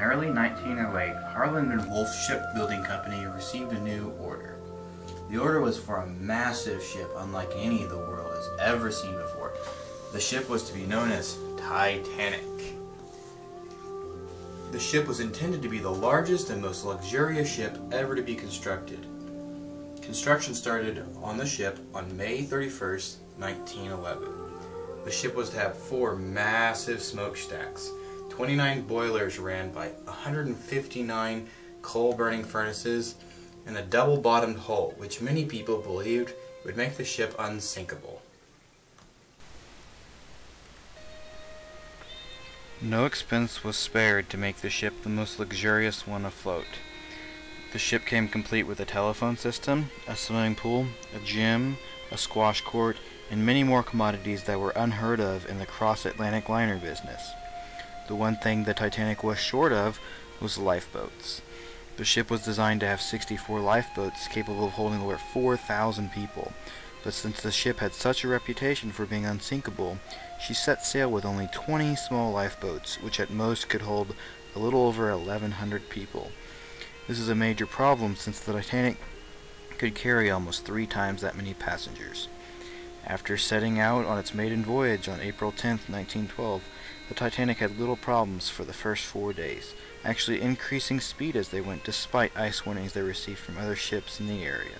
In early 1908, Harland and Wolff Shipbuilding Company received a new order. The order was for a massive ship unlike any the world has ever seen before. The ship was to be known as Titanic. The ship was intended to be the largest and most luxurious ship ever to be constructed. Construction started on the ship on May 31st, 1911. The ship was to have four massive smokestacks. 29 boilers ran by 159 coal burning furnaces and a double bottomed hull, which many people believed would make the ship unsinkable. No expense was spared to make the ship the most luxurious one afloat. The ship came complete with a telephone system, a swimming pool, a gym, a squash court, and many more commodities that were unheard of in the cross-Atlantic liner business. The one thing the Titanic was short of was lifeboats. The ship was designed to have 64 lifeboats capable of holding over 4,000 people, but since the ship had such a reputation for being unsinkable, she set sail with only 20 small lifeboats, which at most could hold a little over 1,100 people. This is a major problem since the Titanic could carry almost three times that many passengers. After setting out on its maiden voyage on April 10, 1912, the Titanic had little problems for the first four days, actually increasing speed as they went despite ice warnings they received from other ships in the area.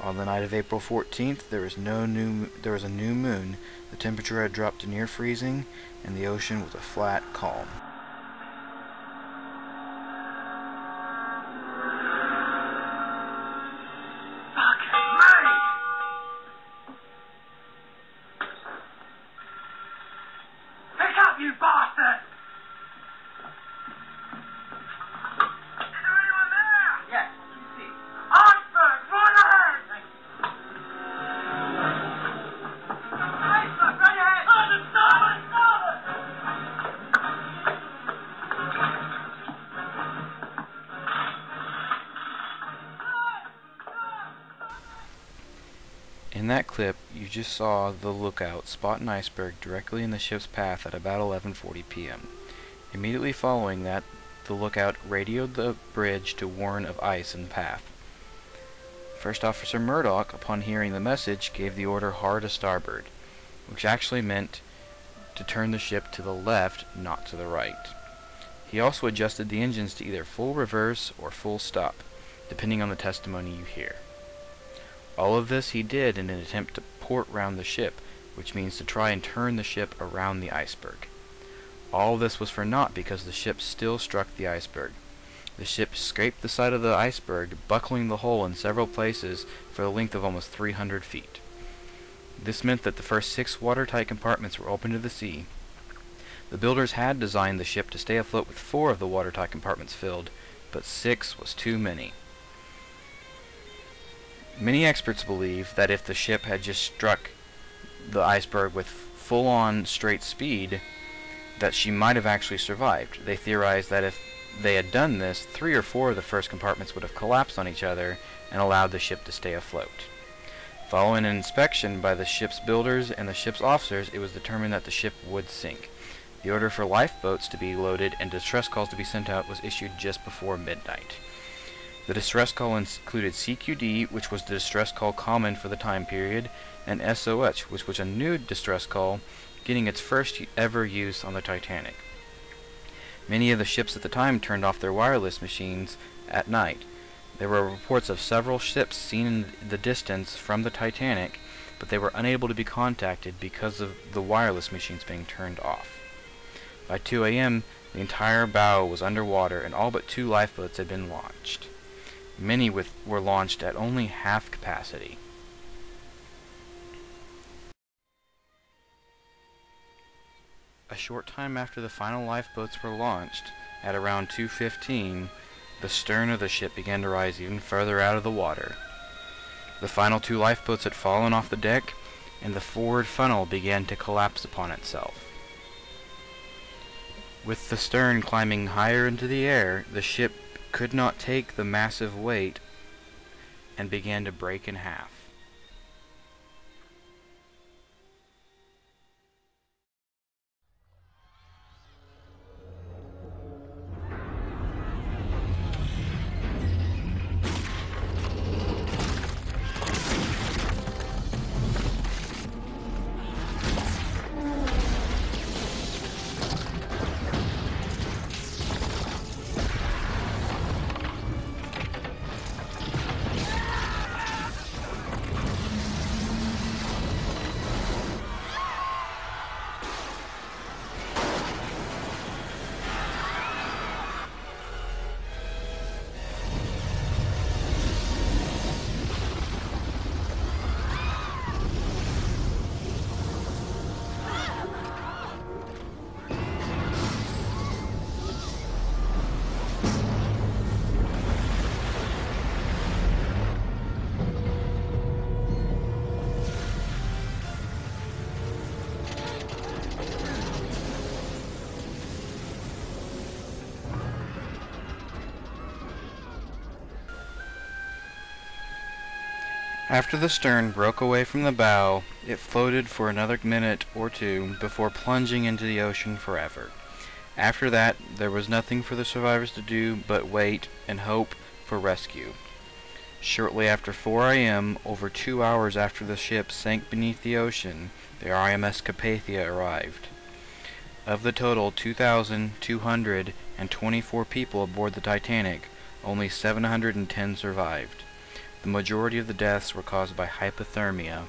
On the night of April 14th, there was no new there was a new moon. The temperature had dropped to near freezing, and the ocean was a flat calm. In that clip, you just saw the lookout spot an iceberg directly in the ship's path at about 11:40 p.m. Immediately following that, the lookout radioed the bridge to warn of ice in the path. First Officer Murdoch, upon hearing the message, gave the order hard to starboard, which actually meant to turn the ship to the left, not to the right. He also adjusted the engines to either full reverse or full stop, depending on the testimony you hear. All of this he did in an attempt to port round the ship, which means to try and turn the ship around the iceberg. All this was for naught because the ship still struck the iceberg. The ship scraped the side of the iceberg, buckling the hull in several places for the length of almost 300 feet. This meant that the first six watertight compartments were open to the sea. The builders had designed the ship to stay afloat with four of the watertight compartments filled, but six was too many. Many experts believe that if the ship had just struck the iceberg with full-on straight speed, that she might have actually survived. They theorized that if they had done this, three or four of the first compartments would have collapsed on each other and allowed the ship to stay afloat. Following an inspection by the ship's builders and the ship's officers, it was determined that the ship would sink. The order for lifeboats to be loaded and distress calls to be sent out was issued just before midnight. The distress call included CQD, which was the distress call common for the time period, and SOS, which was a new distress call, getting its first ever use on the Titanic. Many of the ships at the time turned off their wireless machines at night. There were reports of several ships seen in the distance from the Titanic, but they were unable to be contacted because of the wireless machines being turned off. By 2 a.m., the entire bow was underwater and all but two lifeboats had been launched. Many with, were launched at only half capacity. A short time after the final lifeboats were launched, at around 2.15, the stern of the ship began to rise even further out of the water. The final two lifeboats had fallen off the deck, and the forward funnel began to collapse upon itself. With the stern climbing higher into the air, the ship could not take the massive weight and began to break in half. After the stern broke away from the bow, it floated for another minute or two before plunging into the ocean forever. After that, there was nothing for the survivors to do but wait and hope for rescue. Shortly after 4 a.m., over two hours after the ship sank beneath the ocean, the RMS Carpathia arrived. Of the total 2,224 people aboard the Titanic, only 710 survived. The majority of the deaths were caused by hypothermia,